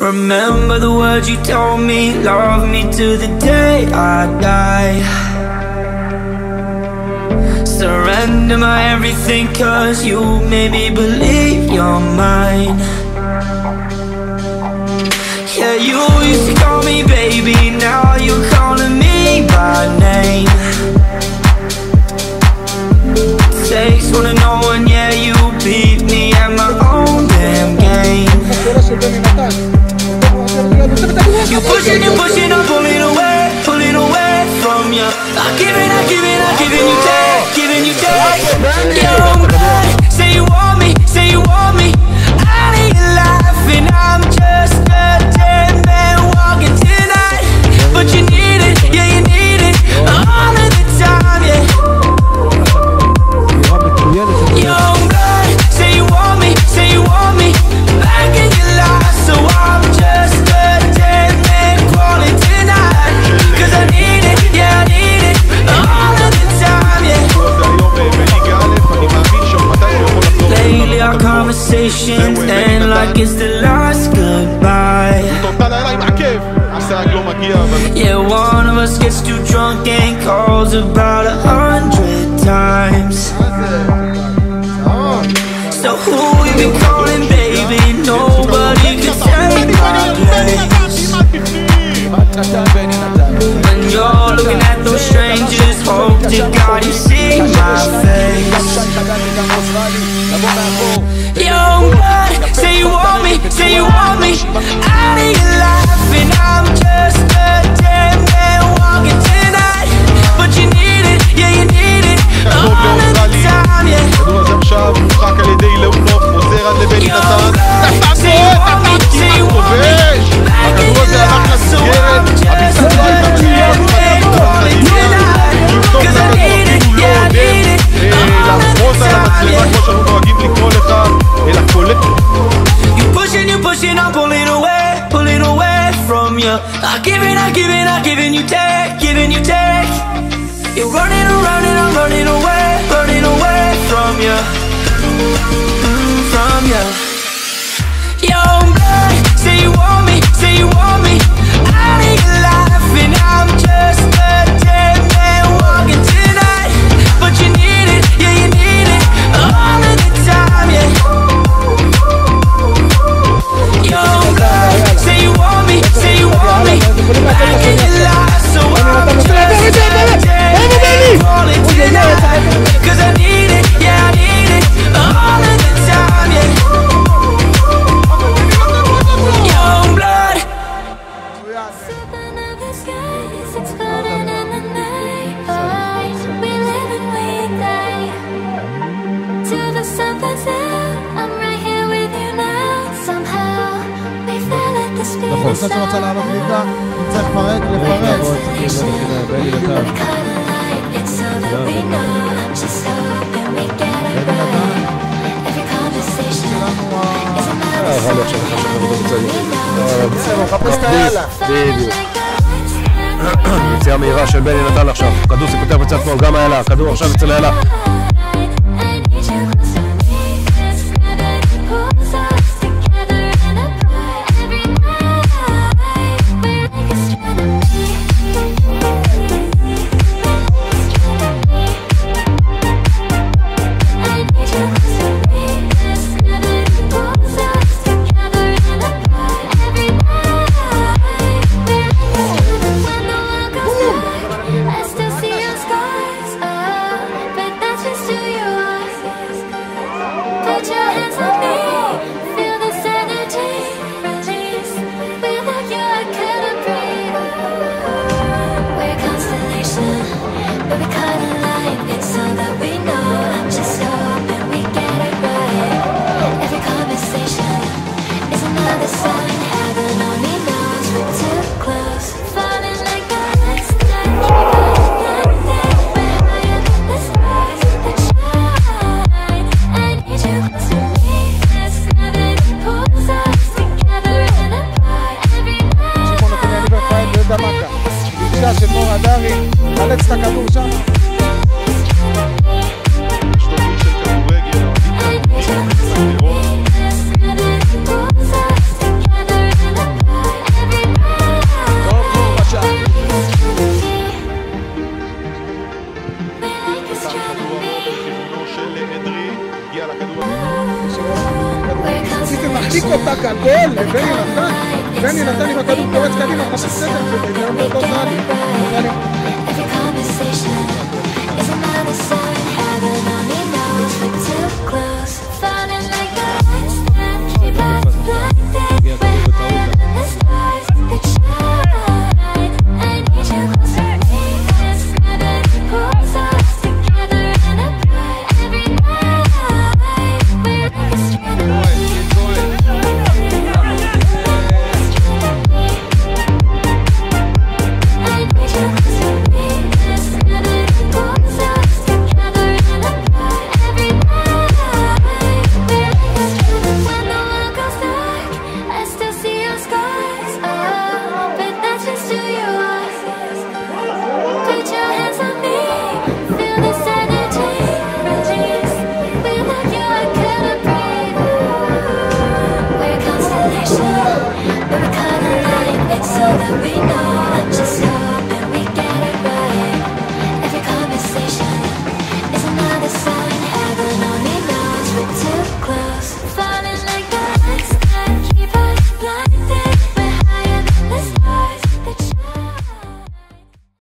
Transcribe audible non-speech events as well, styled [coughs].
Remember the words you told me Love me to the day I die. Surrender my everything Cause you made me believe you're mine. Yeah, one of us gets too drunk and calls about a hundred times. So who we been calling, baby? Nobody can take my place. When you're looking at those strangers, hope to God you see my face. Youngblood, say you want me, say you want me. I I give it, I give it, I give it, you take, giving you take. You're running around and I'm running away, running away from you. Mm, From you. אוזן שרוצה לעלות ליגה, אם צריך לפרק, לפרק. אה, [coughs] יציאה מהירה של בני נתן עכשיו, כדור סיפוטר בצד שמאל, גם איילה, כדור עכשיו אצל איילה, τίποτα κακό, λέει, δεν είναι αυτά. Δεν είναι αυτά, είναι δεν είναι αυτά, που κακό, δεν είναι δεν είναι